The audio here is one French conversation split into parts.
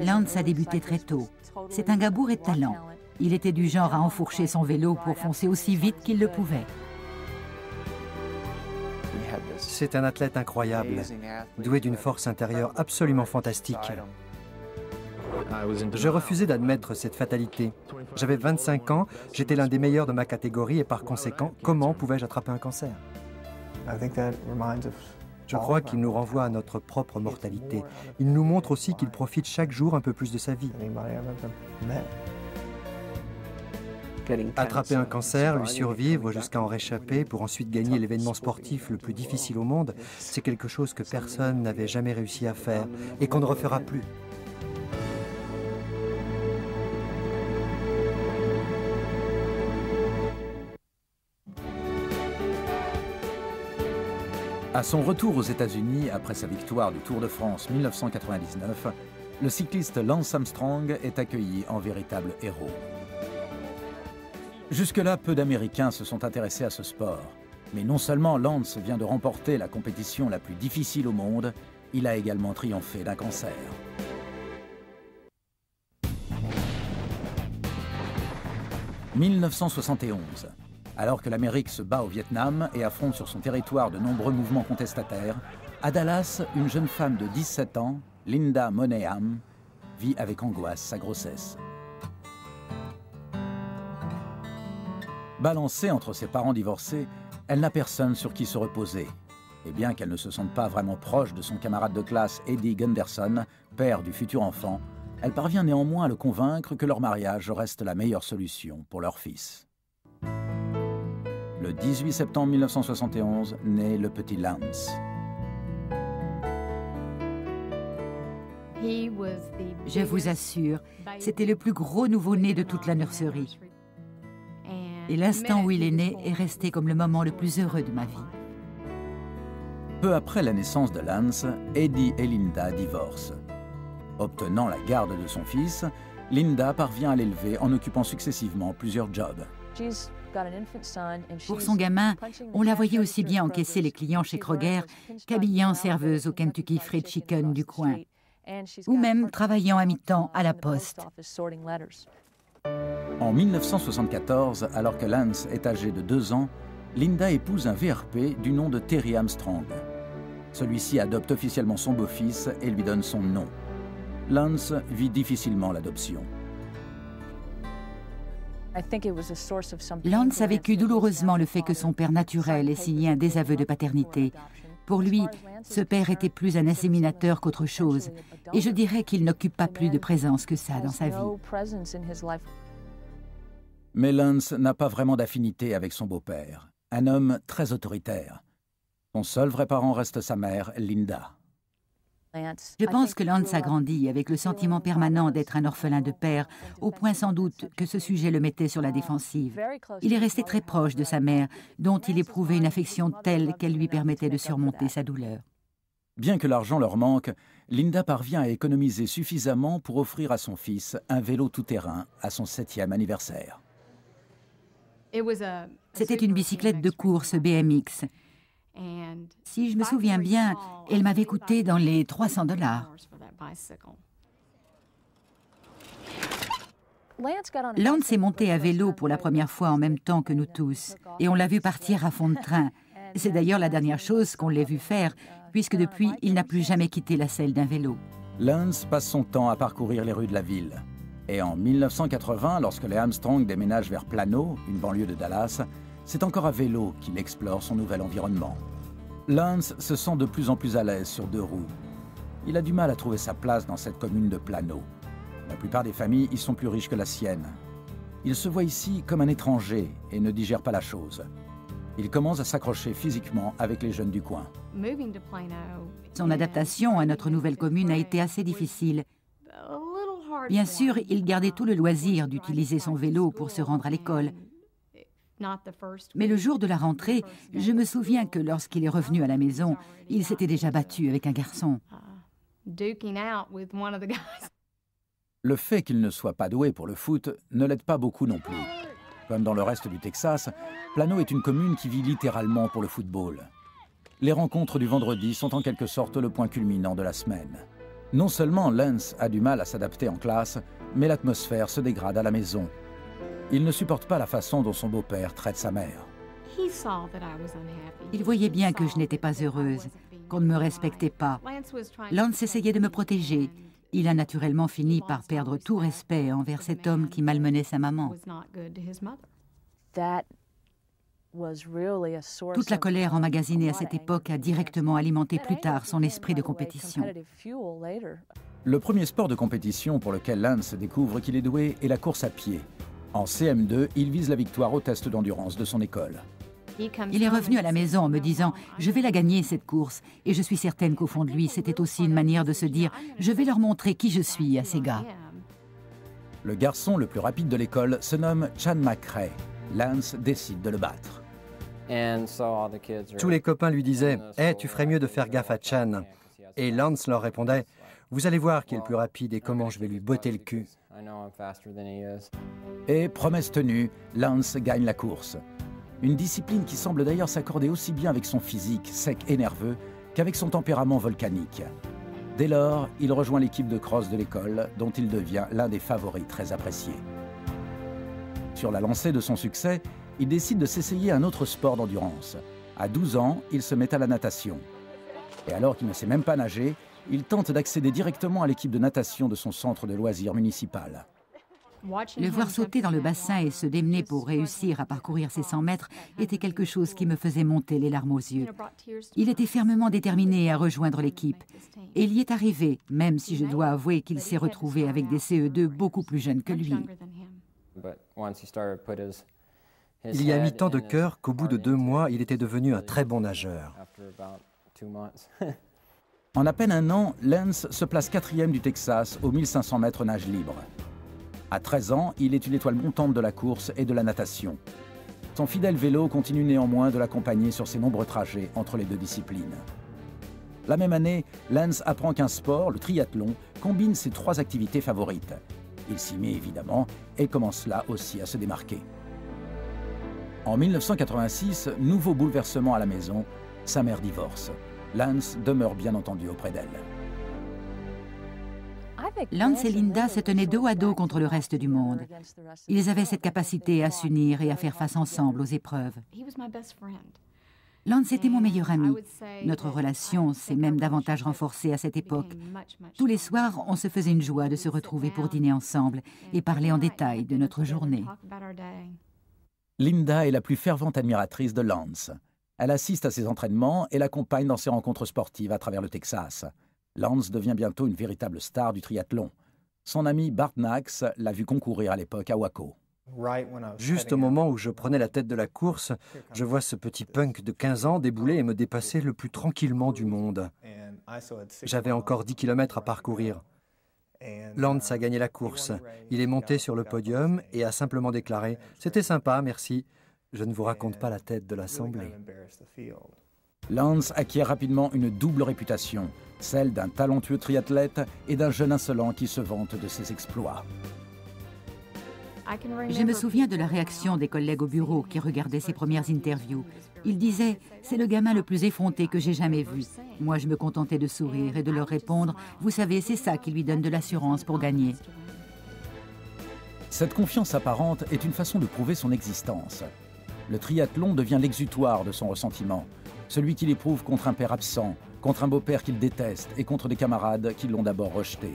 Lance a débuté très tôt. C'est un gars bourré de talent. Il était du genre à enfourcher son vélo pour foncer aussi vite qu'il le pouvait. C'est un athlète incroyable, doué d'une force intérieure absolument fantastique. Je refusais d'admettre cette fatalité. J'avais 25 ans, j'étais l'un des meilleurs de ma catégorie et par conséquent, comment pouvais-je attraper un cancer? Je crois qu'il nous renvoie à notre propre mortalité. Il nous montre aussi qu'il profite chaque jour un peu plus de sa vie. Attraper un cancer, lui survivre jusqu'à en réchapper pour ensuite gagner l'événement sportif le plus difficile au monde, c'est quelque chose que personne n'avait jamais réussi à faire et qu'on ne refera plus. À son retour aux États-Unis après sa victoire du Tour de France 1999, le cycliste Lance Armstrong est accueilli en véritable héros. Jusque-là, peu d'Américains se sont intéressés à ce sport. Mais non seulement Lance vient de remporter la compétition la plus difficile au monde, il a également triomphé d'un cancer. « 1971. Alors que l'Amérique se bat au Vietnam et affronte sur son territoire de nombreux mouvements contestataires, à Dallas, une jeune femme de 17 ans, Linda Monahan, vit avec angoisse sa grossesse. Balancée entre ses parents divorcés, elle n'a personne sur qui se reposer. Et bien qu'elle ne se sente pas vraiment proche de son camarade de classe Eddie Gunderson, père du futur enfant, elle parvient néanmoins à le convaincre que leur mariage reste la meilleure solution pour leur fils. Le 18 septembre 1971 naît le petit Lance. Je vous assure, c'était le plus gros nouveau-né de toute la nurserie. Et l'instant où il est né est resté comme le moment le plus heureux de ma vie. Peu après la naissance de Lance, Eddie et Linda divorcent. Obtenant la garde de son fils, Linda parvient à l'élever en occupant successivement plusieurs jobs. Pour son gamin, on la voyait aussi bien encaisser les clients chez Kroger qu'habillant serveuse au Kentucky Fried Chicken du coin, ou même travaillant à mi-temps à la poste. En 1974, alors que Lance est âgé de deux ans, Linda épouse un VRP du nom de Terry Armstrong. Celui-ci adopte officiellement son beau-fils et lui donne son nom. Lance vit difficilement l'adoption. Lance a vécu douloureusement le fait que son père naturel ait signé un désaveu de paternité. Pour lui, ce père était plus un inséminateur qu'autre chose, et je dirais qu'il n'occupe pas plus de présence que ça dans sa vie. Mais Lance n'a pas vraiment d'affinité avec son beau-père, un homme très autoritaire. Son seul vrai parent reste sa mère, Linda. Je pense que Lance a grandi avec le sentiment permanent d'être un orphelin de père, au point sans doute que ce sujet le mettait sur la défensive. Il est resté très proche de sa mère, dont il éprouvait une affection telle qu'elle lui permettait de surmonter sa douleur. Bien que l'argent leur manque, Linda parvient à économiser suffisamment pour offrir à son fils un vélo tout-terrain à son septième anniversaire. C'était une bicyclette de course BMX. Si je me souviens bien, elle m'avait coûté dans les 300 dollars. Lance est monté à vélo pour la première fois en même temps que nous tous, et on l'a vu partir à fond de train. C'est d'ailleurs la dernière chose qu'on l'ait vu faire, puisque depuis, il n'a plus jamais quitté la selle d'un vélo. Lance passe son temps à parcourir les rues de la ville. Et en 1980, lorsque les Armstrong déménagent vers Plano, une banlieue de Dallas, c'est encore à vélo qu'il explore son nouvel environnement. Lance se sent de plus en plus à l'aise sur deux roues. Il a du mal à trouver sa place dans cette commune de Plano. La plupart des familles y sont plus riches que la sienne. Il se voit ici comme un étranger et ne digère pas la chose. Il commence à s'accrocher physiquement avec les jeunes du coin. Son adaptation à notre nouvelle commune a été assez difficile. Bien sûr, il gardait tout le loisir d'utiliser son vélo pour se rendre à l'école. Mais le jour de la rentrée, je me souviens que lorsqu'il est revenu à la maison, il s'était déjà battu avec un garçon. Le fait qu'il ne soit pas doué pour le foot ne l'aide pas beaucoup non plus. Comme dans le reste du Texas, Plano est une commune qui vit littéralement pour le football. Les rencontres du vendredi sont en quelque sorte le point culminant de la semaine. Non seulement Lance a du mal à s'adapter en classe, mais l'atmosphère se dégrade à la maison. Il ne supporte pas la façon dont son beau-père traite sa mère. Il voyait bien que je n'étais pas heureuse, qu'on ne me respectait pas. Lance essayait de me protéger. Il a naturellement fini par perdre tout respect envers cet homme qui malmenait sa maman. Toute la colère emmagasinée à cette époque a directement alimenté plus tard son esprit de compétition. Le premier sport de compétition pour lequel Lance découvre qu'il est doué est la course à pied. En CM2, il vise la victoire au test d'endurance de son école. Il est revenu à la maison en me disant ⁇ Je vais la gagner, cette course ⁇ Et je suis certaine qu'au fond de lui, c'était aussi une manière de se dire ⁇ Je vais leur montrer qui je suis à ces gars ⁇ Le garçon le plus rapide de l'école se nomme Chan McRae. Lance décide de le battre. Tous les copains lui disaient ⁇ Eh, tu ferais mieux de faire gaffe à Chan ⁇ Et Lance leur répondait ⁇ Vous allez voir qui est le plus rapide et comment je vais lui botter le cul. Et promesse tenue, Lance gagne la course. Une discipline qui semble d'ailleurs s'accorder aussi bien avec son physique sec et nerveux qu'avec son tempérament volcanique. Dès lors, il rejoint l'équipe de cross de l'école, dont il devient l'un des favoris très appréciés. Sur la lancée de son succès, il décide de s'essayer un autre sport d'endurance. À 12 ans, il se met à la natation. Et alors qu'il ne sait même pas nager, il tente d'accéder directement à l'équipe de natation de son centre de loisirs municipal. Le voir sauter dans le bassin et se démener pour réussir à parcourir ses 100 mètres était quelque chose qui me faisait monter les larmes aux yeux. Il était fermement déterminé à rejoindre l'équipe. Et il y est arrivé, même si je dois avouer qu'il s'est retrouvé avec des CE2 beaucoup plus jeunes que lui. Il y a mis tant de cœur qu'au bout de deux mois, il était devenu un très bon nageur. En à peine un an, Lance se place quatrième du Texas aux 1500 mètres nage libre. À 13 ans, il est une étoile montante de la course et de la natation. Son fidèle vélo continue néanmoins de l'accompagner sur ses nombreux trajets entre les deux disciplines. La même année, Lance apprend qu'un sport, le triathlon, combine ses trois activités favorites. Il s'y met évidemment et commence là aussi à se démarquer. En 1986, nouveau bouleversement à la maison, sa mère divorce. Lance demeure bien entendu auprès d'elle. Lance et Linda se tenaient dos à dos contre le reste du monde. Ils avaient cette capacité à s'unir et à faire face ensemble aux épreuves. Lance était mon meilleur ami. Notre relation s'est même davantage renforcée à cette époque. Tous les soirs, on se faisait une joie de se retrouver pour dîner ensemble et parler en détail de notre journée. Linda est la plus fervente admiratrice de Lance. Elle assiste à ses entraînements et l'accompagne dans ses rencontres sportives à travers le Texas. Lance devient bientôt une véritable star du triathlon. Son ami Bart Nax l'a vu concourir à l'époque à Waco. Juste au moment où je prenais la tête de la course, je vois ce petit punk de 15 ans débouler et me dépasser le plus tranquillement du monde. J'avais encore 10 km à parcourir. Lance a gagné la course. Il est monté sur le podium et a simplement déclaré ⁇ C'était sympa, merci. Je ne vous raconte pas la tête de l'Assemblée. ⁇ Lance acquiert rapidement une double réputation celle d'un talentueux triathlète et d'un jeune insolent qui se vante de ses exploits. Je me souviens de la réaction des collègues au bureau qui regardaient ses premières interviews. Ils disaient C'est le gamin le plus effronté que j'ai jamais vu. Moi, je me contentais de sourire et de leur répondre Vous savez, c'est ça qui lui donne de l'assurance pour gagner. Cette confiance apparente est une façon de prouver son existence. Le triathlon devient l'exutoire de son ressentiment, celui qu'il éprouve contre un père absent, contre un beau-père qu'il déteste et contre des camarades qui l'ont d'abord rejeté.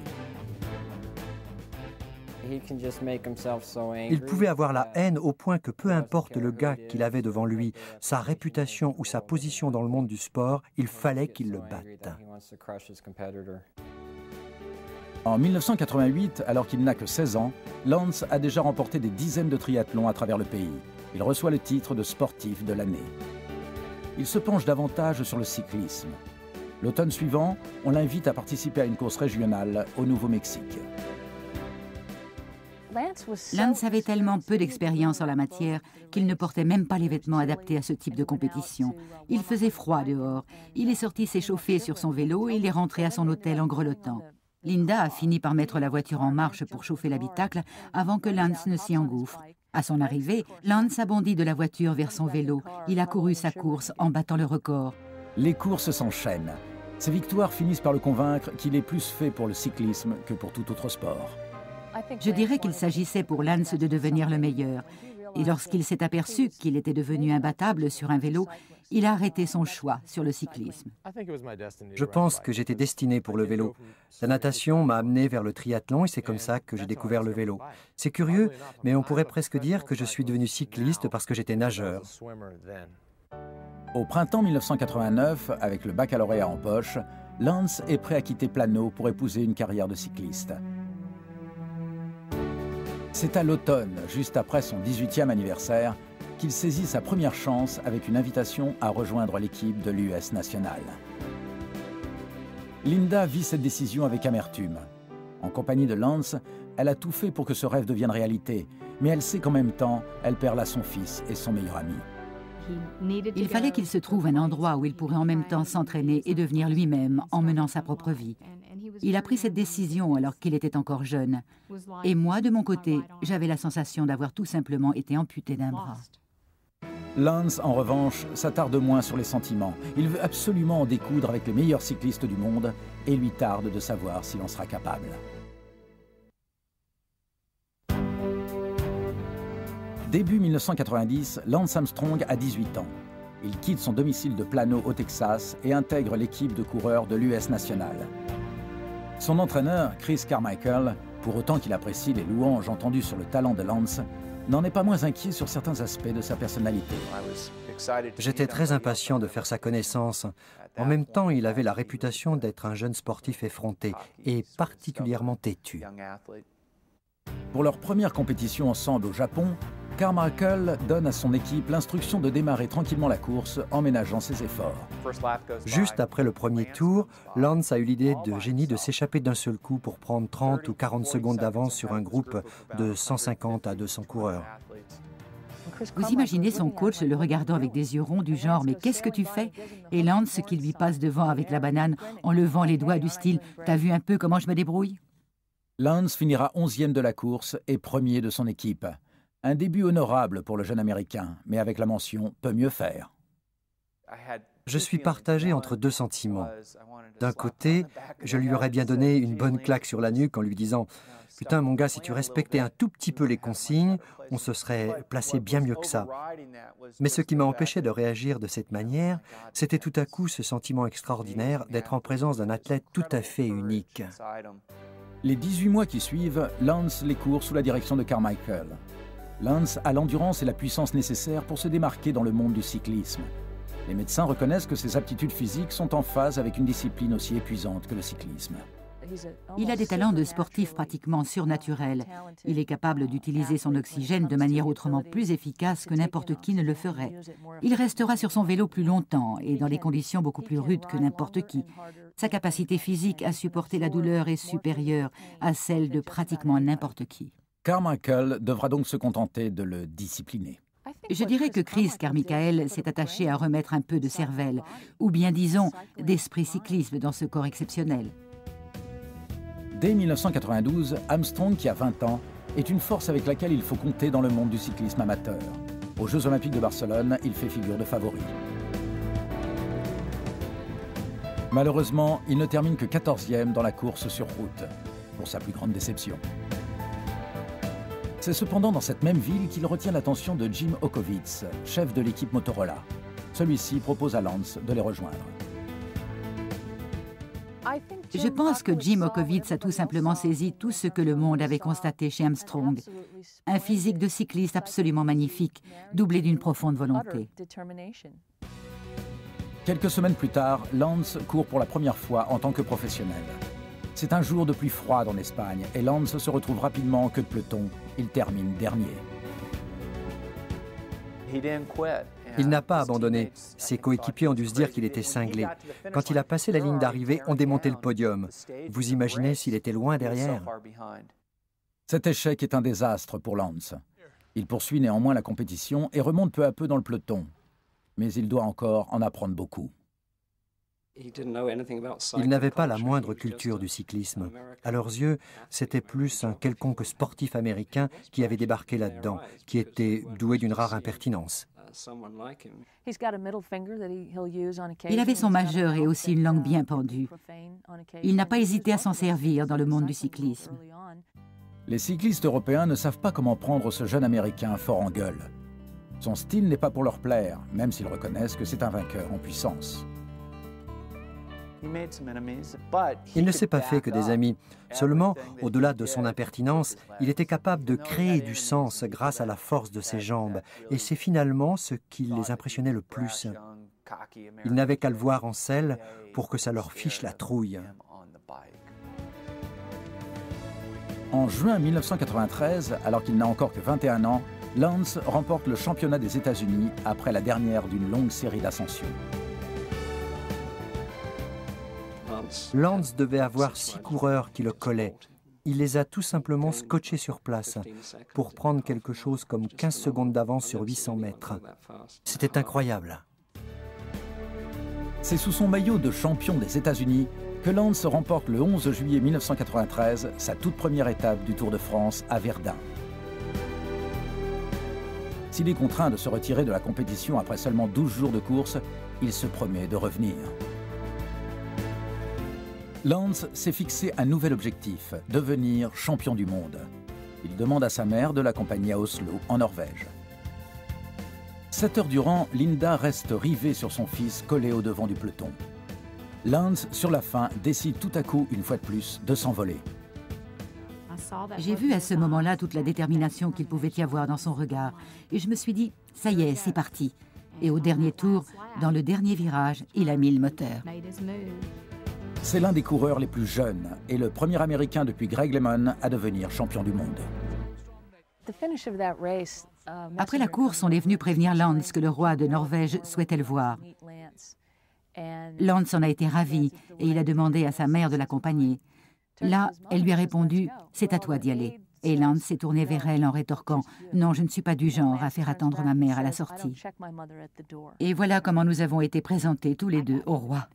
Il pouvait avoir la haine au point que peu importe le gars qu'il avait devant lui, sa réputation ou sa position dans le monde du sport, il fallait qu'il le batte. En 1988, alors qu'il n'a que 16 ans, Lance a déjà remporté des dizaines de triathlons à travers le pays. Il reçoit le titre de sportif de l'année. Il se penche davantage sur le cyclisme. L'automne suivant, on l'invite à participer à une course régionale au Nouveau-Mexique. Lance avait tellement peu d'expérience en la matière qu'il ne portait même pas les vêtements adaptés à ce type de compétition. Il faisait froid dehors. Il est sorti s'échauffer sur son vélo et il est rentré à son hôtel en grelottant. Linda a fini par mettre la voiture en marche pour chauffer l'habitacle avant que Lance ne s'y engouffre. À son arrivée, Lance a bondi de la voiture vers son vélo. Il a couru sa course en battant le record. Les courses s'enchaînent. Ces victoires finissent par le convaincre qu'il est plus fait pour le cyclisme que pour tout autre sport. Je dirais qu'il s'agissait pour Lance de devenir le meilleur. Et lorsqu'il s'est aperçu qu'il était devenu imbattable sur un vélo, il a arrêté son choix sur le cyclisme. Je pense que j'étais destiné pour le vélo. La natation m'a amené vers le triathlon et c'est comme ça que j'ai découvert le vélo. C'est curieux, mais on pourrait presque dire que je suis devenu cycliste parce que j'étais nageur. Au printemps 1989, avec le baccalauréat en poche, Lance est prêt à quitter Plano pour épouser une carrière de cycliste. C'est à l'automne, juste après son 18e anniversaire, qu'il saisit sa première chance avec une invitation à rejoindre l'équipe de l'US nationale. Linda vit cette décision avec amertume. En compagnie de Lance, elle a tout fait pour que ce rêve devienne réalité, mais elle sait qu'en même temps, elle perd là son fils et son meilleur ami. Il fallait qu'il se trouve un endroit où il pourrait en même temps s'entraîner et devenir lui-même en menant sa propre vie. Il a pris cette décision alors qu'il était encore jeune. Et moi, de mon côté, j'avais la sensation d'avoir tout simplement été amputé d'un bras. Lance, en revanche, s'attarde moins sur les sentiments. Il veut absolument en découdre avec les meilleurs cyclistes du monde et lui tarde de savoir s'il en sera capable. Début 1990, Lance Armstrong a 18 ans. Il quitte son domicile de Plano au Texas et intègre l'équipe de coureurs de l'US National. Son entraîneur, Chris Carmichael, pour autant qu'il apprécie les louanges entendues sur le talent de Lance, n'en est pas moins inquiet sur certains aspects de sa personnalité. J'étais très impatient de faire sa connaissance. En même temps, il avait la réputation d'être un jeune sportif effronté et particulièrement têtu. Pour leur première compétition ensemble au Japon, Carmichael donne à son équipe l'instruction de démarrer tranquillement la course en ménageant ses efforts. Juste après le premier tour, Lance a eu l'idée de génie de s'échapper d'un seul coup pour prendre 30 ou 40 secondes d'avance sur un groupe de 150 à 200 coureurs. Vous imaginez son coach le regardant avec des yeux ronds du genre Mais qu'est-ce que tu fais? Et Lance qui lui passe devant avec la banane en levant les doigts du style T'as vu un peu comment je me débrouille? Lance finira onzième de la course et premier de son équipe. Un début honorable pour le jeune Américain, mais avec la mention peut mieux faire. Je suis partagé entre deux sentiments. D'un côté, je lui aurais bien donné une bonne claque sur la nuque en lui disant Putain, mon gars, si tu respectais un tout petit peu les consignes, on se serait placé bien mieux que ça. Mais ce qui m'a empêché de réagir de cette manière, c'était tout à coup ce sentiment extraordinaire d'être en présence d'un athlète tout à fait unique. Les 18 mois qui suivent lance les cours sous la direction de Carmichael. Lance a l'endurance et la puissance nécessaires pour se démarquer dans le monde du cyclisme. Les médecins reconnaissent que ses aptitudes physiques sont en phase avec une discipline aussi épuisante que le cyclisme. Il a des talents de sportif pratiquement surnaturels. Il est capable d'utiliser son oxygène de manière autrement plus efficace que n'importe qui ne le ferait. Il restera sur son vélo plus longtemps et dans des conditions beaucoup plus rudes que n'importe qui. Sa capacité physique à supporter la douleur est supérieure à celle de pratiquement n'importe qui. Carmichael devra donc se contenter de le discipliner. Je dirais que Chris Carmichael s'est attaché à remettre un peu de cervelle, ou bien disons d'esprit cyclisme dans ce corps exceptionnel. Dès 1992, Armstrong, qui a 20 ans, est une force avec laquelle il faut compter dans le monde du cyclisme amateur. Aux Jeux olympiques de Barcelone, il fait figure de favori. Malheureusement, il ne termine que 14e dans la course sur route, pour sa plus grande déception. C'est cependant dans cette même ville qu'il retient l'attention de Jim Okowitz, chef de l'équipe Motorola. Celui-ci propose à Lance de les rejoindre. Je pense que Jim Okowitz a tout simplement saisi tout ce que le monde avait constaté chez Armstrong. Un physique de cycliste absolument magnifique, doublé d'une profonde volonté. Quelques semaines plus tard, Lance court pour la première fois en tant que professionnel. C'est un jour de pluie froide en Espagne et Lance se retrouve rapidement en queue de peloton. Il termine dernier. Il n'a pas abandonné. Ses coéquipiers ont dû se dire qu'il était cinglé. Quand il a passé la ligne d'arrivée, on démontait le podium. Vous imaginez s'il était loin derrière Cet échec est un désastre pour Lance. Il poursuit néanmoins la compétition et remonte peu à peu dans le peloton. Mais il doit encore en apprendre beaucoup. Il n'avait pas la moindre culture du cyclisme. À leurs yeux, c'était plus un quelconque sportif américain qui avait débarqué là-dedans, qui était doué d'une rare impertinence. Il avait son majeur et aussi une langue bien pendue. Il n'a pas hésité à s'en servir dans le monde du cyclisme. Les cyclistes européens ne savent pas comment prendre ce jeune Américain fort en gueule. Son style n'est pas pour leur plaire, même s'ils reconnaissent que c'est un vainqueur en puissance. Il ne s'est pas fait que des amis. Seulement, au-delà de son impertinence, il était capable de créer du sens grâce à la force de ses jambes. Et c'est finalement ce qui les impressionnait le plus. Ils n'avaient qu'à le voir en selle pour que ça leur fiche la trouille. En juin 1993, alors qu'il n'a encore que 21 ans, Lance remporte le championnat des États-Unis après la dernière d'une longue série d'ascensions. Lance devait avoir six coureurs qui le collaient. Il les a tout simplement scotchés sur place pour prendre quelque chose comme 15 secondes d'avance sur 800 mètres. C'était incroyable. C'est sous son maillot de champion des États-Unis que Lance remporte le 11 juillet 1993 sa toute première étape du Tour de France à Verdun. S'il est contraint de se retirer de la compétition après seulement 12 jours de course, il se promet de revenir. Lance s'est fixé un nouvel objectif, devenir champion du monde. Il demande à sa mère de l'accompagner à Oslo, en Norvège. Sept heures durant, Linda reste rivée sur son fils collé au devant du peloton. Lance, sur la fin, décide tout à coup, une fois de plus, de s'envoler. J'ai vu à ce moment-là toute la détermination qu'il pouvait y avoir dans son regard, et je me suis dit, ça y est, c'est parti. Et au dernier tour, dans le dernier virage, il a mis le moteur. C'est l'un des coureurs les plus jeunes et le premier Américain depuis Greg LeMond à devenir champion du monde. Après la course, on est venu prévenir Lance que le roi de Norvège souhaitait le voir. Lance en a été ravi et il a demandé à sa mère de l'accompagner. Là, elle lui a répondu C'est à toi d'y aller. Et Lance s'est tourné vers elle en rétorquant Non, je ne suis pas du genre à faire attendre ma mère à la sortie. Et voilà comment nous avons été présentés tous les deux au roi.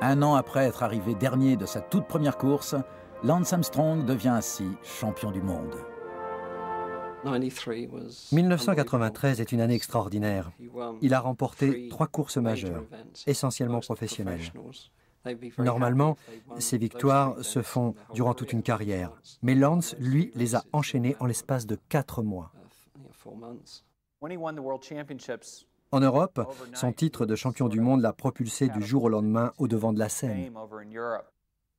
Un an après être arrivé dernier de sa toute première course, Lance Armstrong devient ainsi champion du monde. 1993 est une année extraordinaire. Il a remporté trois courses majeures, essentiellement professionnelles. Normalement, ces victoires se font durant toute une carrière, mais Lance, lui, les a enchaînées en l'espace de quatre mois. En Europe, son titre de champion du monde l'a propulsé du jour au lendemain au devant de la scène.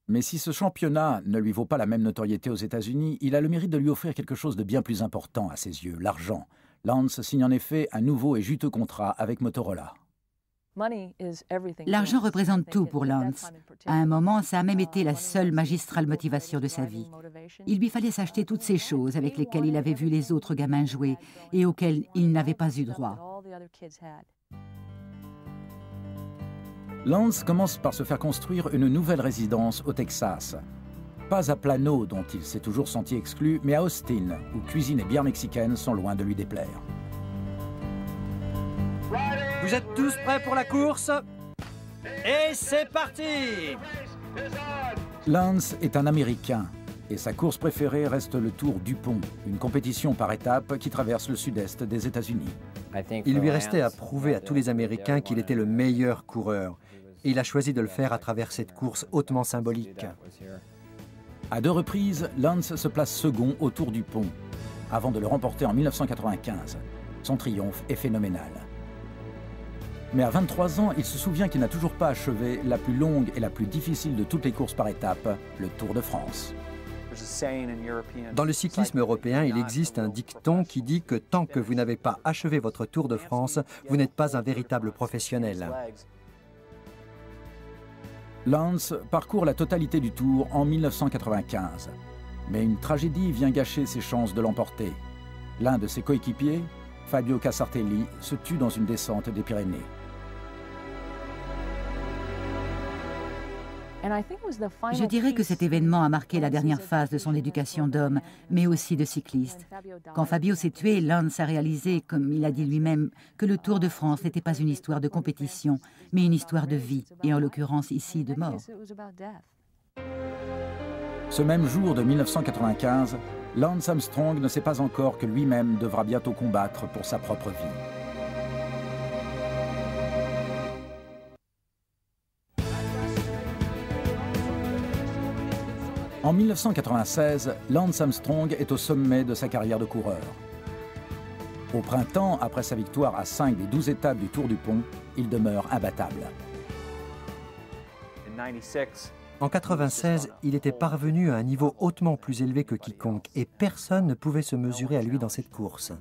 Mais si ce championnat ne lui vaut pas la même notoriété aux États-Unis, il a le mérite de lui offrir quelque chose de bien plus important à ses yeux, l'argent. Lance signe en effet un nouveau et juteux contrat avec Motorola. L'argent représente tout pour Lance. À un moment, ça a même été la seule magistrale motivation de sa vie. Il lui fallait s'acheter toutes ces choses avec lesquelles il avait vu les autres gamins jouer et auxquelles il n'avait pas eu droit. Lance commence par se faire construire une nouvelle résidence au Texas. Pas à Plano, dont il s'est toujours senti exclu, mais à Austin, où cuisine et bière mexicaine sont loin de lui déplaire. Vous êtes tous prêts pour la course? Et c'est parti Lance est un Américain et sa course préférée reste le Tour du Pont, une compétition par étapes qui traverse le sud-est des États-Unis. Il lui restait à prouver à tous les Américains qu'il était le meilleur coureur. Et il a choisi de le faire à travers cette course hautement symbolique. À deux reprises, Lance se place second au Tour du Pont, avant de le remporter en 1995. Son triomphe est phénoménal. Mais à 23 ans, il se souvient qu'il n'a toujours pas achevé la plus longue et la plus difficile de toutes les courses par étapes, le Tour de France. Dans le cyclisme européen, il existe un dicton qui dit que tant que vous n'avez pas achevé votre Tour de France, vous n'êtes pas un véritable professionnel. Lance parcourt la totalité du Tour en 1995. Mais une tragédie vient gâcher ses chances de l'emporter. L'un de ses coéquipiers, Fabio Casartelli, se tue dans une descente des Pyrénées. Je dirais que cet événement a marqué la dernière phase de son éducation d'homme, mais aussi de cycliste. Quand Fabio s'est tué, Lance a réalisé, comme il a dit lui-même, que le Tour de France n'était pas une histoire de compétition, mais une histoire de vie, et en l'occurrence ici de mort. Ce même jour de 1995, Lance Armstrong ne sait pas encore que lui-même devra bientôt combattre pour sa propre vie. En 1996, Lance Armstrong est au sommet de sa carrière de coureur. Au printemps, après sa victoire à 5 des 12 étapes du Tour du Pont, il demeure imbattable. En 96, il était parvenu à un niveau hautement plus élevé que quiconque et personne ne pouvait se mesurer à lui dans cette course.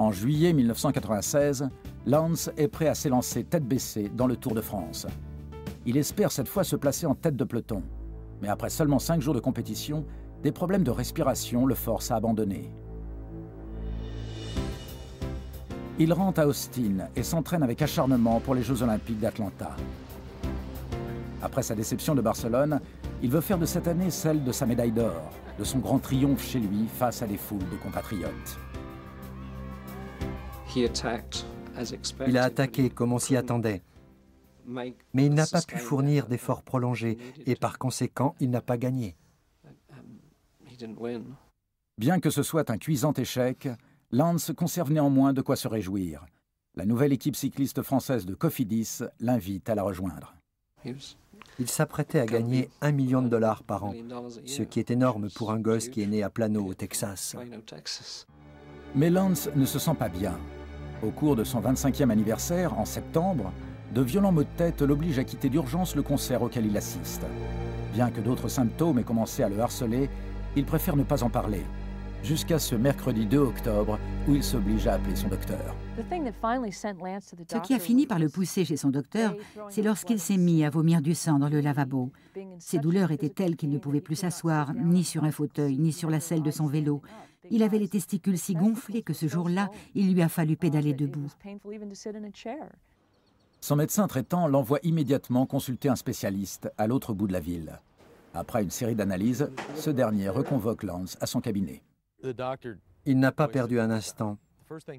En juillet 1996, Lance est prêt à s'élancer tête baissée dans le Tour de France. Il espère cette fois se placer en tête de peloton mais après seulement cinq jours de compétition, des problèmes de respiration le forcent à abandonner. Il rentre à Austin et s'entraîne avec acharnement pour les Jeux olympiques d'Atlanta. Après sa déception de Barcelone, il veut faire de cette année celle de sa médaille d'or, de son grand triomphe chez lui face à des foules de compatriotes. Il a attaqué comme on s'y attendait mais il n'a pas pu fournir d'efforts prolongés et par conséquent, il n'a pas gagné. Bien que ce soit un cuisant échec, Lance conserve néanmoins de quoi se réjouir. La nouvelle équipe cycliste française de Cofidis l'invite à la rejoindre. Il s'apprêtait à gagner un million de dollars par an, ce qui est énorme pour un gosse qui est né à Plano, au Texas. Mais Lance ne se sent pas bien. Au cours de son 25e anniversaire, en septembre, de violents maux de tête l'obligent à quitter d'urgence le concert auquel il assiste. Bien que d'autres symptômes aient commencé à le harceler, il préfère ne pas en parler, jusqu'à ce mercredi 2 octobre où il s'oblige à appeler son docteur. Ce qui a fini par le pousser chez son docteur, c'est lorsqu'il s'est mis à vomir du sang dans le lavabo. Ses douleurs étaient telles qu'il ne pouvait plus s'asseoir, ni sur un fauteuil, ni sur la selle de son vélo. Il avait les testicules si gonflés que ce jour-là, il lui a fallu pédaler debout. Son médecin traitant l'envoie immédiatement consulter un spécialiste à l'autre bout de la ville. Après une série d'analyses, ce dernier reconvoque Lance à son cabinet. Il n'a pas perdu un instant.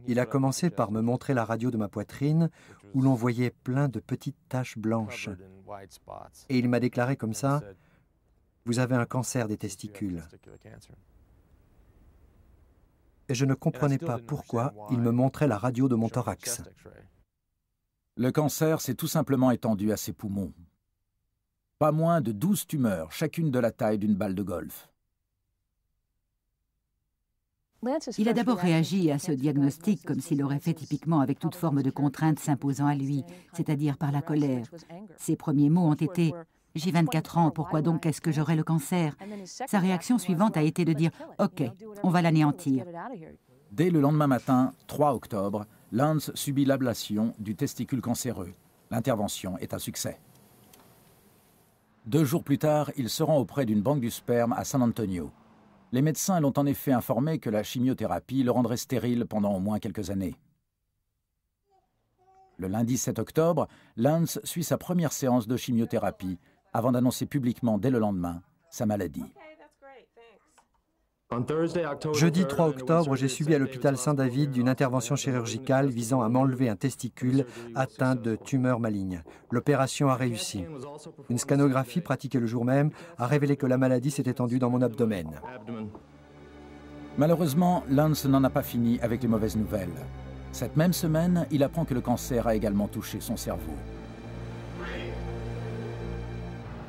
Il a commencé par me montrer la radio de ma poitrine où l'on voyait plein de petites taches blanches. Et il m'a déclaré comme ça, vous avez un cancer des testicules. Et je ne comprenais pas pourquoi il me montrait la radio de mon thorax. Le cancer s'est tout simplement étendu à ses poumons. Pas moins de 12 tumeurs, chacune de la taille d'une balle de golf. Il a d'abord réagi à ce diagnostic comme s'il l'aurait fait typiquement avec toute forme de contrainte s'imposant à lui, c'est-à-dire par la colère. Ses premiers mots ont été J'ai 24 ans, pourquoi donc est-ce que j'aurai le cancer? Sa réaction suivante a été de dire Ok, on va l'anéantir. Dès le lendemain matin, 3 octobre, Lance subit l'ablation du testicule cancéreux. L'intervention est un succès. Deux jours plus tard, il se rend auprès d'une banque du sperme à San Antonio. Les médecins l'ont en effet informé que la chimiothérapie le rendrait stérile pendant au moins quelques années. Le lundi 7 octobre, Lance suit sa première séance de chimiothérapie avant d'annoncer publiquement dès le lendemain sa maladie. Jeudi 3 octobre, j'ai subi à l'hôpital Saint-David une intervention chirurgicale visant à m'enlever un testicule atteint de tumeur maligne. L'opération a réussi. Une scanographie pratiquée le jour même a révélé que la maladie s'est étendue dans mon abdomen. Malheureusement, Lance n'en a pas fini avec les mauvaises nouvelles. Cette même semaine, il apprend que le cancer a également touché son cerveau.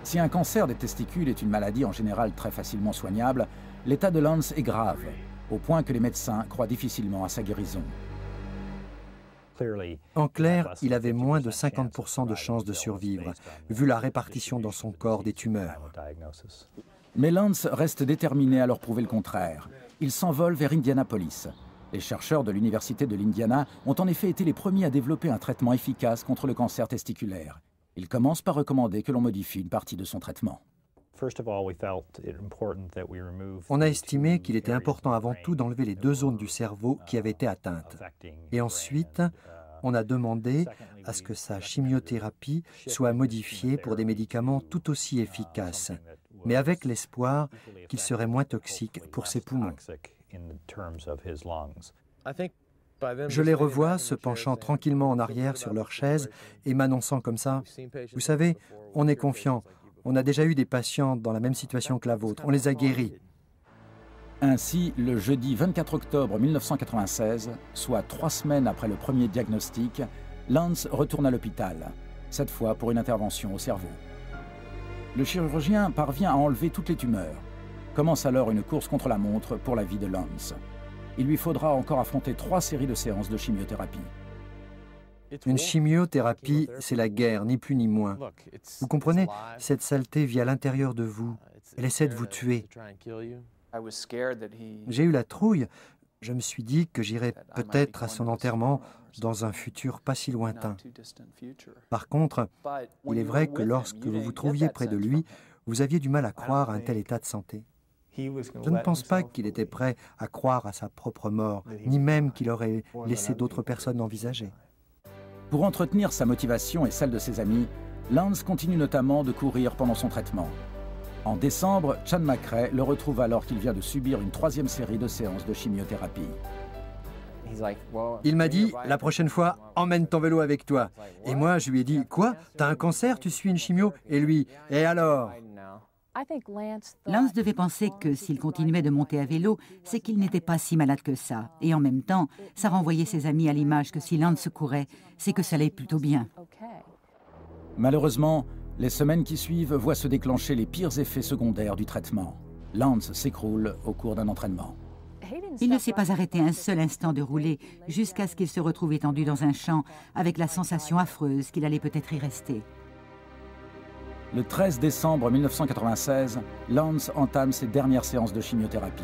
Si un cancer des testicules est une maladie en général très facilement soignable, l'état de Lance est grave, au point que les médecins croient difficilement à sa guérison. En clair, il avait moins de 50% de chances de survivre, vu la répartition dans son corps des tumeurs. Mais Lance reste déterminé à leur prouver le contraire. Il s'envole vers Indianapolis. Les chercheurs de l'Université de l'Indiana ont en effet été les premiers à développer un traitement efficace contre le cancer testiculaire. Il commence par recommander que l'on modifie une partie de son traitement. On a estimé qu'il était important avant tout d'enlever les deux zones du cerveau qui avaient été atteintes. Et ensuite, on a demandé à ce que sa chimiothérapie soit modifiée pour des médicaments tout aussi efficaces, mais avec l'espoir qu'il serait moins toxique pour ses poumons. Je les revois se penchant tranquillement en arrière sur leur chaise et m'annonçant comme ça, Vous savez, on est confiant, on a déjà eu des patients dans la même situation que la vôtre, on les a guéris. Ainsi, le jeudi 24 octobre 1996, soit trois semaines après le premier diagnostic, Lance retourne à l'hôpital, cette fois pour une intervention au cerveau. Le chirurgien parvient à enlever toutes les tumeurs. Commence alors une course contre la montre pour la vie de Lance. Il lui faudra encore affronter trois séries de séances de chimiothérapie. Une chimiothérapie, c'est la guerre, ni plus ni moins. Vous comprenez, cette saleté vit à l'intérieur de vous. Elle essaie de vous tuer. J'ai eu la trouille. Je me suis dit que j'irais peut-être à son enterrement dans un futur pas si lointain. Par contre, il est vrai que lorsque vous vous trouviez près de lui, vous aviez du mal à croire à un tel état de santé. Je ne pense pas qu'il était prêt à croire à sa propre mort, ni même qu'il aurait laissé d'autres personnes envisager. Pour entretenir sa motivation et celle de ses amis, Lance continue notamment de courir pendant son traitement. En décembre, Chan McRae le retrouve alors qu'il vient de subir une troisième série de séances de chimiothérapie. Il m'a dit, la prochaine fois, emmène ton vélo avec toi. Et moi, je lui ai dit, quoi? T'as un cancer, tu suis une chimio? Et lui, et alors? Lance devait penser que s'il continuait de monter à vélo, c'est qu'il n'était pas si malade que ça. Et en même temps, ça renvoyait ses amis à l'image que si Lance courait, c'est que ça allait plutôt bien. Malheureusement, les semaines qui suivent voient se déclencher les pires effets secondaires du traitement. Lance s'écroule au cours d'un entraînement. Il ne s'est pas arrêté un seul instant de rouler jusqu'à ce qu'il se retrouve étendu dans un champ avec la sensation affreuse qu'il allait peut-être y rester. Le 13 décembre 1996, Lance entame ses dernières séances de chimiothérapie.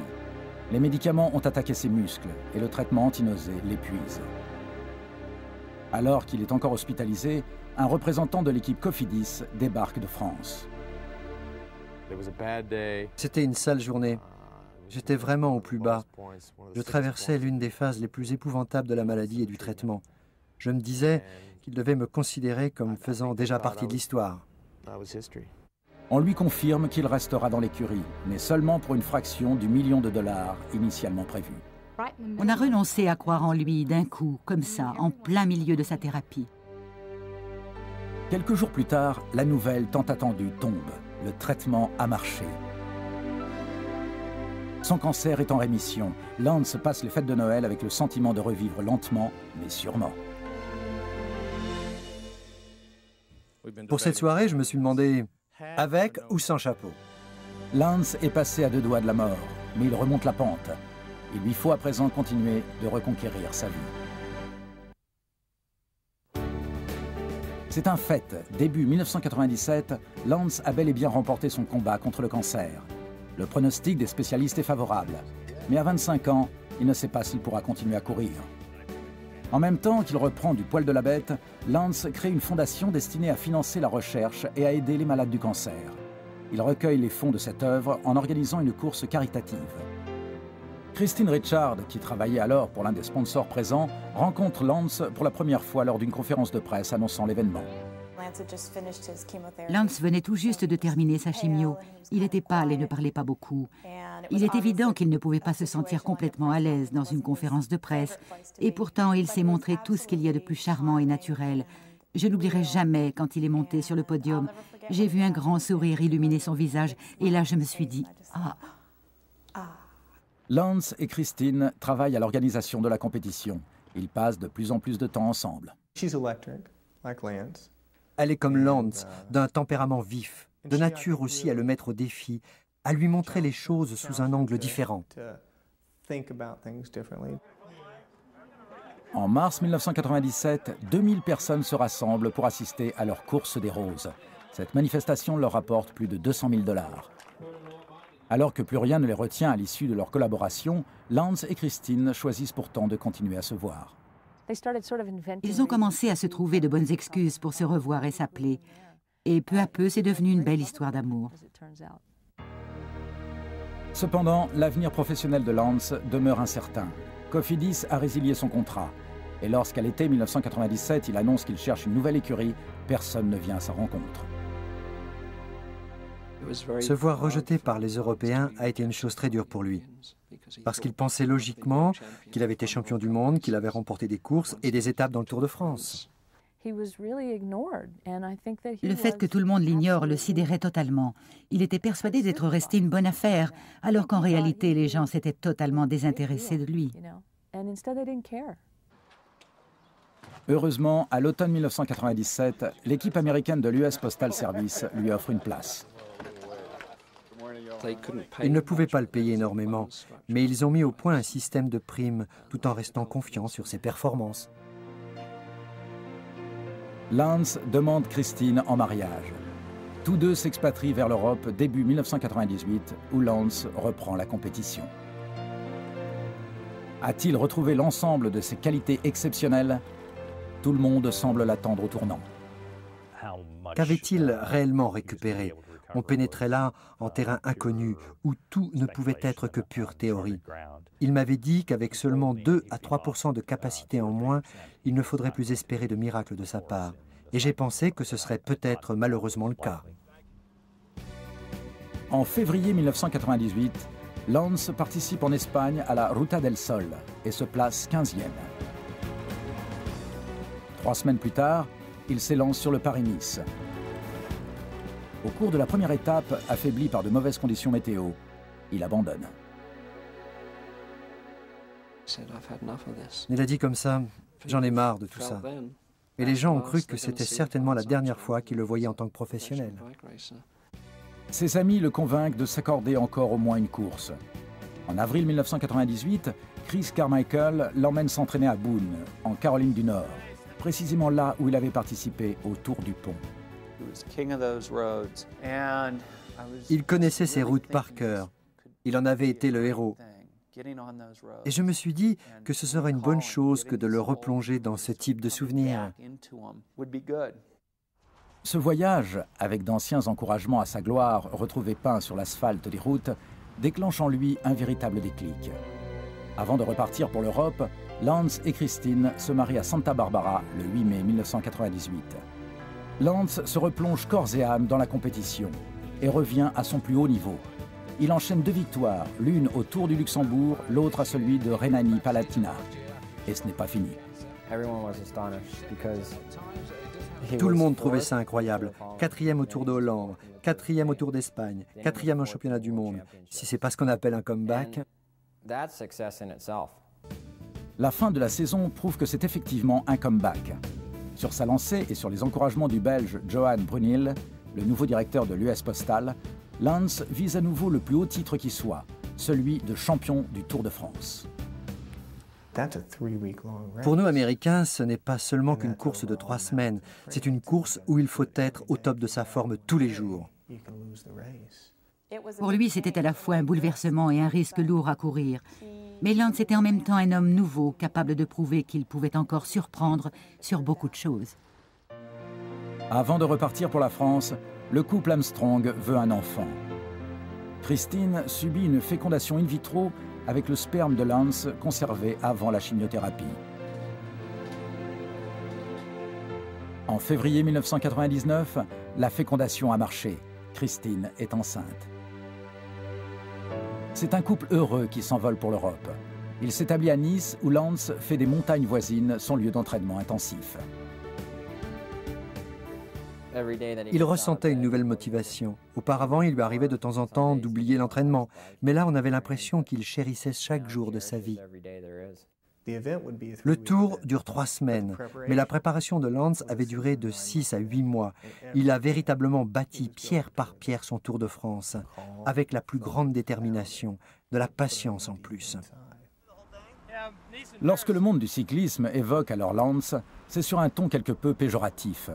Les médicaments ont attaqué ses muscles et le traitement antinausée l'épuise. Alors qu'il est encore hospitalisé, un représentant de l'équipe Cofidis débarque de France. C'était une sale journée. J'étais vraiment au plus bas. Je traversais l'une des phases les plus épouvantables de la maladie et du traitement. Je me disais qu'il devait me considérer comme faisant déjà partie de l'histoire. On lui confirme qu'il restera dans l'écurie, mais seulement pour une fraction du million de dollars initialement prévu. On a renoncé à croire en lui d'un coup, comme ça, en plein milieu de sa thérapie. Quelques jours plus tard, la nouvelle tant attendue tombe. Le traitement a marché. Son cancer est en rémission. Lance passe les fêtes de Noël avec le sentiment de revivre lentement, mais sûrement. Pour cette soirée, je me suis demandé avec ou sans chapeau? Lance est passé à deux doigts de la mort, mais il remonte la pente. Il lui faut à présent continuer de reconquérir sa vie. C'est un fait. Début 1997, Lance a bel et bien remporté son combat contre le cancer. Le pronostic des spécialistes est favorable. Mais à 25 ans, il ne sait pas s'il pourra continuer à courir. En même temps qu'il reprend du poil de la bête, Lance crée une fondation destinée à financer la recherche et à aider les malades du cancer. Il recueille les fonds de cette œuvre en organisant une course caritative. Christine Richard, qui travaillait alors pour l'un des sponsors présents, rencontre Lance pour la première fois lors d'une conférence de presse annonçant l'événement. Lance venait tout juste de terminer sa chimio. Il était pâle et ne parlait pas beaucoup. Il est évident qu'il ne pouvait pas se sentir complètement à l'aise dans une conférence de presse. Et pourtant, il s'est montré tout ce qu'il y a de plus charmant et naturel. Je n'oublierai jamais quand il est monté sur le podium. J'ai vu un grand sourire illuminer son visage et là je me suis dit Ah, Lance et Christine travaillent à l'organisation de la compétition. Ils passent de plus en plus de temps ensemble. Elle est comme Lance, d'un tempérament vif, de nature aussi à le mettre au défi, à lui montrer les choses sous un angle différent. En mars 1997, 2000 personnes se rassemblent pour assister à leur course des roses. Cette manifestation leur rapporte plus de 200 000 dollars. Alors que plus rien ne les retient à l'issue de leur collaboration, Lance et Christine choisissent pourtant de continuer à se voir. Ils ont commencé à se trouver de bonnes excuses pour se revoir et s'appeler. Et peu à peu, c'est devenu une belle histoire d'amour. Cependant, l'avenir professionnel de Lance demeure incertain. Cofidis a résilié son contrat. Et lorsqu'à l'été 1997, il annonce qu'il cherche une nouvelle écurie, personne ne vient à sa rencontre. Se voir rejeté par les Européens a été une chose très dure pour lui, parce qu'il pensait logiquement qu'il avait été champion du monde, qu'il avait remporté des courses et des étapes dans le Tour de France. Le fait que tout le monde l'ignore le sidérait totalement. Il était persuadé d'être resté une bonne affaire, alors qu'en réalité, les gens s'étaient totalement désintéressés de lui. Heureusement, à l'automne 1997, l'équipe américaine de l'US Postal Service lui offre une place. Ils ne pouvaient pas le payer énormément, mais ils ont mis au point un système de primes tout en restant confiants sur ses performances. Lance demande Christine en mariage. Tous deux s'expatrient vers l'Europe début 1998, où Lance reprend la compétition. A-t-il retrouvé l'ensemble de ses qualités exceptionnelles? Tout le monde semble l'attendre au tournant. Qu'avait-il réellement récupéré? On pénétrait là en terrain inconnu, où tout ne pouvait être que pure théorie. Il m'avait dit qu'avec seulement 2 à 3% de capacité en moins, il ne faudrait plus espérer de miracle de sa part. Et j'ai pensé que ce serait peut-être malheureusement le cas. En février 1998, Lance participe en Espagne à la Ruta del Sol et se place 15e. Trois semaines plus tard, il s'élance sur le Paris-Nice. Au cours de la première étape, affaibli par de mauvaises conditions météo, il abandonne. Il a dit comme ça, j'en ai marre de tout ça. Et les gens ont cru que c'était certainement la dernière fois qu'il le voyait en tant que professionnel. Ses amis le convainquent de s'accorder encore au moins une course. En avril 1998, Chris Carmichael l'emmène s'entraîner à Boone, en Caroline du Nord, précisément là où il avait participé au Tour du Pont. Il connaissait ces routes par cœur. Il en avait été le héros. Et je me suis dit que ce serait une bonne chose que de le replonger dans ce type de souvenirs. Ce voyage, avec d'anciens encouragements à sa gloire retrouvés peints sur l'asphalte des routes, déclenche en lui un véritable déclic. Avant de repartir pour l'Europe, Lance et Christine se marient à Santa Barbara le 8 mai 1998. Lance se replonge corps et âme dans la compétition et revient à son plus haut niveau. Il enchaîne deux victoires, l'une au Tour du Luxembourg, l'autre à celui de Rhénanie-Palatinat. Et ce n'est pas fini. Tout le monde trouvait ça incroyable. Quatrième au Tour de Hollande, quatrième au Tour d'Espagne, quatrième au championnat du monde. Si c'est pas ce qu'on appelle un comeback. La fin de la saison prouve que c'est effectivement un comeback. Sur sa lancée et sur les encouragements du Belge Johan Brunil, le nouveau directeur de l'US Postal, Lance vise à nouveau le plus haut titre qui soit, celui de champion du Tour de France. Pour nous, Américains, ce n'est pas seulement qu'une course de trois semaines, c'est une course où il faut être au top de sa forme tous les jours. Pour lui, c'était à la fois un bouleversement et un risque lourd à courir. Mais Lance était en même temps un homme nouveau, capable de prouver qu'il pouvait encore surprendre sur beaucoup de choses. Avant de repartir pour la France, le couple Armstrong veut un enfant. Christine subit une fécondation in vitro avec le sperme de Lance conservé avant la chimiothérapie. En février 1999, la fécondation a marché. Christine est enceinte. C'est un couple heureux qui s'envole pour l'Europe. Il s'établit à Nice où Lance fait des montagnes voisines son lieu d'entraînement intensif. Il ressentait une nouvelle motivation. Auparavant, il lui arrivait de temps en temps d'oublier l'entraînement, mais là, on avait l'impression qu'il chérissait chaque jour de sa vie. Le tour dure trois semaines, mais la préparation de Lance avait duré de six à huit mois. Il a véritablement bâti pierre par pierre son Tour de France, avec la plus grande détermination, de la patience en plus. Lorsque le monde du cyclisme évoque alors Lance, c'est sur un ton quelque peu péjoratif.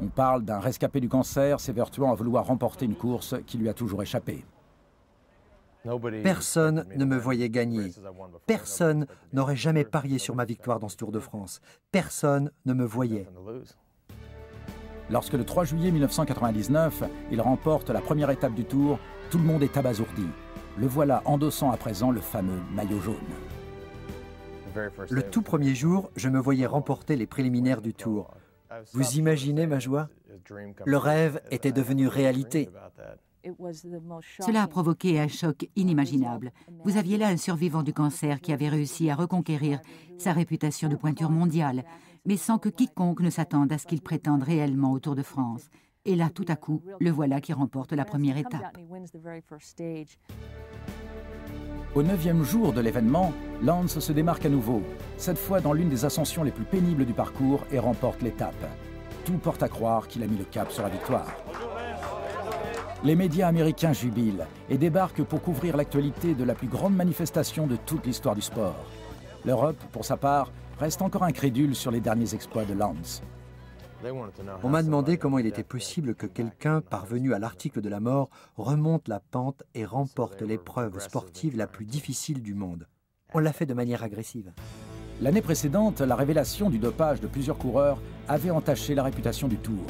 On parle d'un rescapé du cancer s'évertuant à vouloir remporter une course qui lui a toujours échappé. Personne ne me voyait gagner. Personne n'aurait jamais parié sur ma victoire dans ce Tour de France. Personne ne me voyait. Lorsque le 3 juillet 1999, il remporte la première étape du Tour, tout le monde est abasourdi. Le voilà endossant à présent le fameux maillot jaune. Le tout premier jour, je me voyais remporter les préliminaires du tour. Vous imaginez ma joie? Le rêve était devenu réalité. Cela a provoqué un choc inimaginable. Vous aviez là un survivant du cancer qui avait réussi à reconquérir sa réputation de pointure mondiale, mais sans que quiconque ne s'attende à ce qu'il prétende réellement au Tour de France. Et là, tout à coup, le voilà qui remporte la première étape. Au neuvième jour de l'événement, Lance se démarque à nouveau, cette fois dans l'une des ascensions les plus pénibles du parcours et remporte l'étape. Tout porte à croire qu'il a mis le cap sur la victoire. Les médias américains jubilent et débarquent pour couvrir l'actualité de la plus grande manifestation de toute l'histoire du sport. L'Europe, pour sa part, reste encore incrédule sur les derniers exploits de Lance. On m'a demandé comment il était possible que quelqu'un parvenu à l'article de la mort remonte la pente et remporte l'épreuve sportive la plus difficile du monde. On l'a fait de manière agressive. L'année précédente, la révélation du dopage de plusieurs coureurs avait entaché la réputation du Tour.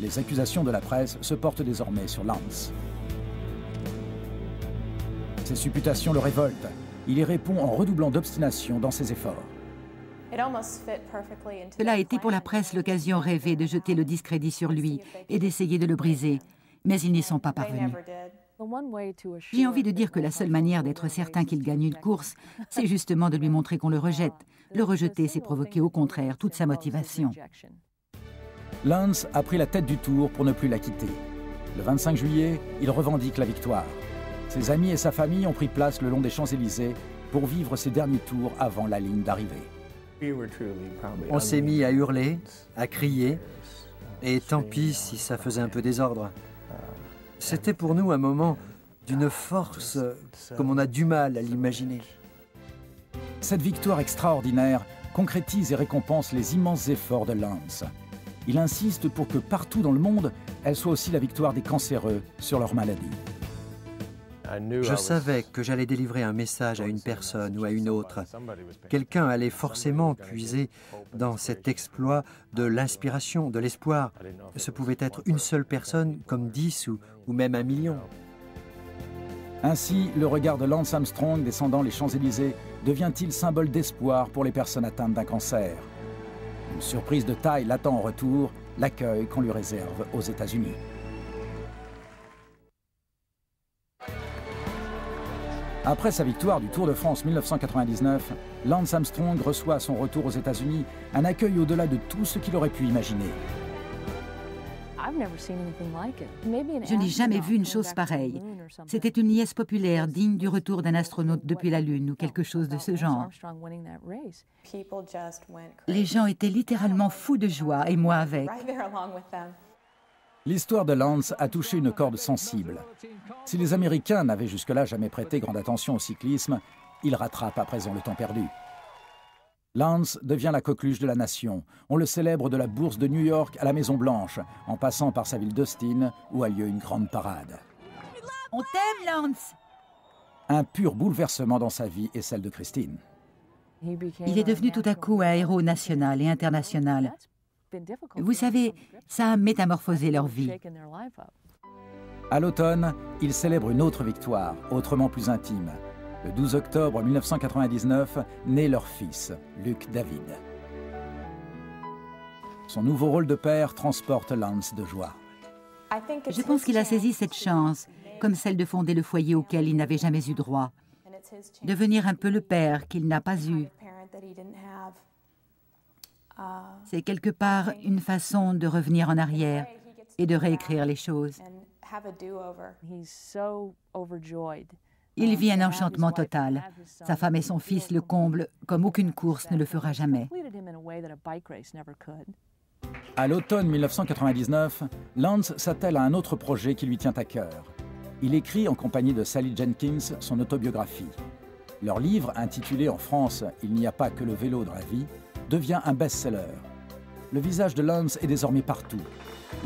Les accusations de la presse se portent désormais sur Lance. Ces supputations le révoltent. Il y répond en redoublant d'obstination dans ses efforts. Cela a été pour la presse l'occasion rêvée de jeter le discrédit sur lui et d'essayer de le briser, mais ils n'y sont pas parvenus. J'ai envie de dire que la seule manière d'être certain qu'il gagne une course, c'est justement de lui montrer qu'on le rejette. Le rejeter, c'est provoquer au contraire toute sa motivation. Lance a pris la tête du tour pour ne plus la quitter. Le 25 juillet, il revendique la victoire. Ses amis et sa famille ont pris place le long des Champs-Élysées pour vivre ses derniers tours avant la ligne d'arrivée. On s'est mis à hurler, à crier, et tant pis si ça faisait un peu désordre. C'était pour nous un moment d'une force comme on a du mal à l'imaginer. Cette victoire extraordinaire concrétise et récompense les immenses efforts de Lance. Il insiste pour que partout dans le monde, elle soit aussi la victoire des cancéreux sur leur maladie. Je savais que j'allais délivrer un message à une personne ou à une autre. Quelqu'un allait forcément puiser dans cet exploit de l'inspiration, de l'espoir. Ce pouvait être une seule personne comme dix ou, ou même un million. Ainsi, le regard de Lance Armstrong descendant les Champs-Élysées devient-il symbole d'espoir pour les personnes atteintes d'un cancer Une surprise de taille l'attend en retour, l'accueil qu'on lui réserve aux États-Unis. Après sa victoire du Tour de France 1999, Lance Armstrong reçoit à son retour aux États-Unis un accueil au-delà de tout ce qu'il aurait pu imaginer. Je n'ai jamais vu une chose pareille. C'était une liesse populaire digne du retour d'un astronaute depuis la Lune ou quelque chose de ce genre. Les gens étaient littéralement fous de joie et moi avec. L'histoire de Lance a touché une corde sensible. Si les Américains n'avaient jusque-là jamais prêté grande attention au cyclisme, ils rattrapent à présent le temps perdu. Lance devient la coqueluche de la nation. On le célèbre de la bourse de New York à la Maison Blanche, en passant par sa ville d'Austin, où a lieu une grande parade. On t'aime, Lance Un pur bouleversement dans sa vie et celle de Christine. Il est devenu tout à coup un héros national et international. Vous savez, ça a métamorphosé leur vie. À l'automne, ils célèbrent une autre victoire, autrement plus intime. Le 12 octobre 1999, naît leur fils, Luc David. Son nouveau rôle de père transporte Lance de joie. Je pense qu'il a saisi cette chance, comme celle de fonder le foyer auquel il n'avait jamais eu droit, devenir un peu le père qu'il n'a pas eu, c'est quelque part une façon de revenir en arrière et de réécrire les choses. Il vit un enchantement total. Sa femme et son fils le comblent comme aucune course ne le fera jamais. À l'automne 1999, Lance s'attelle à un autre projet qui lui tient à cœur. Il écrit en compagnie de Sally Jenkins son autobiographie. Leur livre, intitulé en France Il n'y a pas que le vélo dans la vie, devient un best-seller. Le visage de Lance est désormais partout.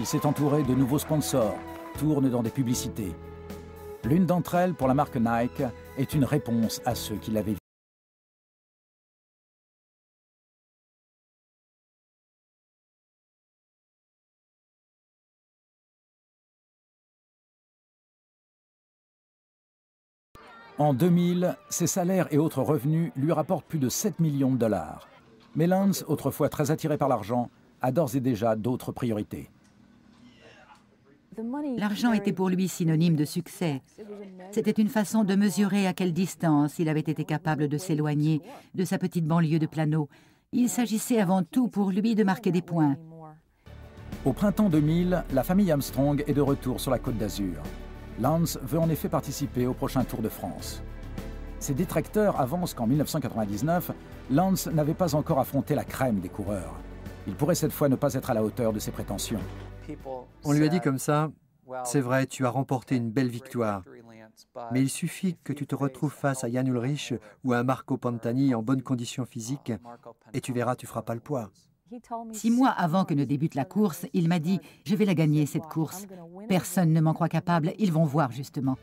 Il s'est entouré de nouveaux sponsors, tourne dans des publicités. L'une d'entre elles, pour la marque Nike, est une réponse à ceux qui l'avaient vu. En 2000, ses salaires et autres revenus lui rapportent plus de 7 millions de dollars. Mais Lance, autrefois très attiré par l'argent, a d'ores et déjà d'autres priorités. L'argent était pour lui synonyme de succès. C'était une façon de mesurer à quelle distance il avait été capable de s'éloigner de sa petite banlieue de Plano. Il s'agissait avant tout pour lui de marquer des points. Au printemps 2000, la famille Armstrong est de retour sur la côte d'Azur. Lance veut en effet participer au prochain Tour de France. Ses détracteurs avancent qu'en 1999, Lance n'avait pas encore affronté la crème des coureurs. Il pourrait cette fois ne pas être à la hauteur de ses prétentions. On lui a dit comme ça, c'est vrai, tu as remporté une belle victoire, mais il suffit que tu te retrouves face à Jan Ulrich ou à Marco Pantani en bonne condition physique et tu verras, tu feras pas le poids. Six mois avant que ne débute la course, il m'a dit Je vais la gagner, cette course. Personne ne m'en croit capable, ils vont voir justement.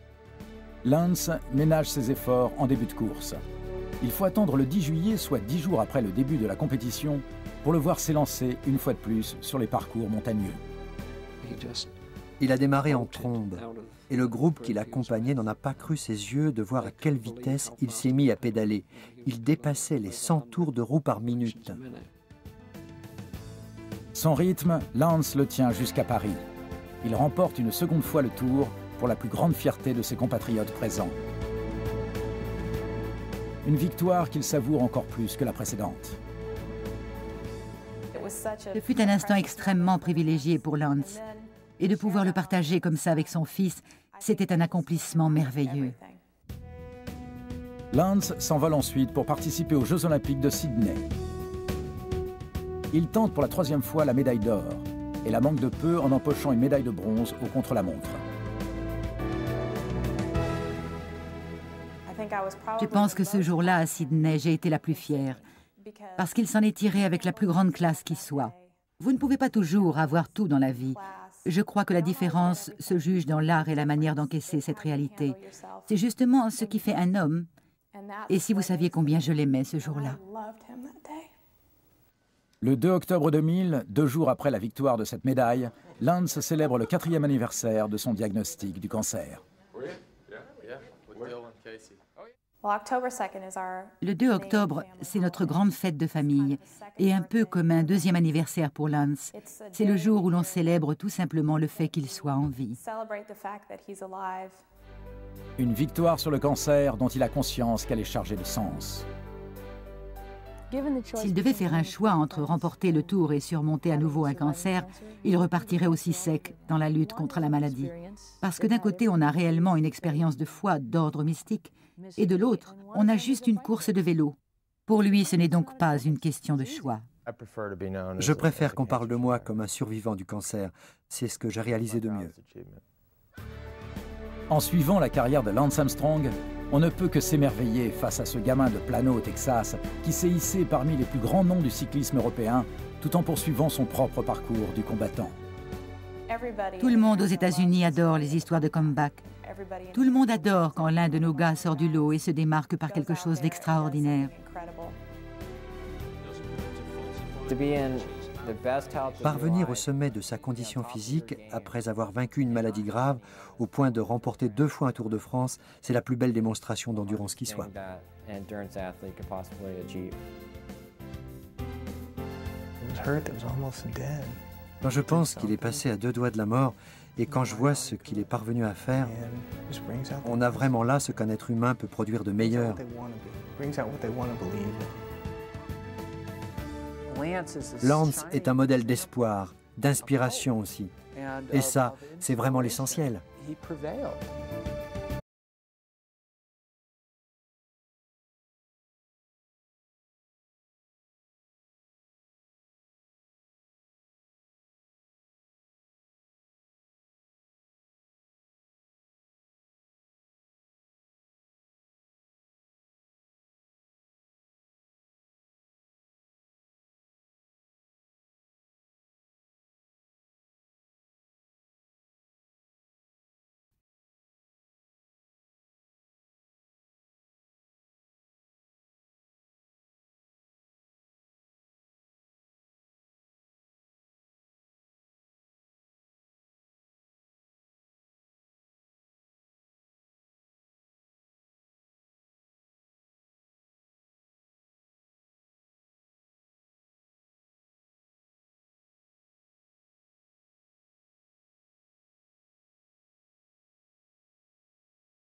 Lance ménage ses efforts en début de course. Il faut attendre le 10 juillet, soit dix jours après le début de la compétition, pour le voir s'élancer une fois de plus sur les parcours montagneux. Il a démarré en trombe et le groupe qui l'accompagnait n'en a pas cru ses yeux de voir à quelle vitesse il s'est mis à pédaler. Il dépassait les 100 tours de roue par minute. Son rythme, Lance le tient jusqu'à Paris. Il remporte une seconde fois le tour pour la plus grande fierté de ses compatriotes présents. Une victoire qu'il savoure encore plus que la précédente. Ce fut un instant extrêmement privilégié pour Lance. Et de pouvoir le partager comme ça avec son fils, c'était un accomplissement merveilleux. Lance s'envole ensuite pour participer aux Jeux olympiques de Sydney. Il tente pour la troisième fois la médaille d'or et la manque de peu en empochant une médaille de bronze au contre-la-montre. Je pense que ce jour-là, à Sydney, j'ai été la plus fière, parce qu'il s'en est tiré avec la plus grande classe qui soit. Vous ne pouvez pas toujours avoir tout dans la vie. Je crois que la différence se juge dans l'art et la manière d'encaisser cette réalité. C'est justement ce qui fait un homme. Et si vous saviez combien je l'aimais ce jour-là. Le 2 octobre 2000, deux jours après la victoire de cette médaille, Lance célèbre le quatrième anniversaire de son diagnostic du cancer. Le 2 octobre, c'est notre grande fête de famille, et un peu comme un deuxième anniversaire pour Lance. C'est le jour où l'on célèbre tout simplement le fait qu'il soit en vie. Une victoire sur le cancer dont il a conscience qu'elle est chargée de sens. S'il devait faire un choix entre remporter le tour et surmonter à nouveau un cancer, il repartirait aussi sec dans la lutte contre la maladie. Parce que d'un côté, on a réellement une expérience de foi d'ordre mystique, et de l'autre, on a juste une course de vélo. Pour lui, ce n'est donc pas une question de choix. Je préfère qu'on parle de moi comme un survivant du cancer. C'est ce que j'ai réalisé de mieux. En suivant la carrière de Lance Armstrong, on ne peut que s'émerveiller face à ce gamin de Plano au Texas qui s'est hissé parmi les plus grands noms du cyclisme européen tout en poursuivant son propre parcours du combattant. Tout le monde aux États-Unis adore les histoires de comeback. Tout le monde adore quand l'un de nos gars sort du lot et se démarque par quelque chose d'extraordinaire. Parvenir au sommet de sa condition physique après avoir vaincu une maladie grave au point de remporter deux fois un Tour de France, c'est la plus belle démonstration d'endurance qui soit. Quand je pense qu'il est passé à deux doigts de la mort et quand je vois ce qu'il est parvenu à faire, on a vraiment là ce qu'un être humain peut produire de meilleur. Lance est un modèle d'espoir, d'inspiration aussi. Et ça, c'est vraiment l'essentiel.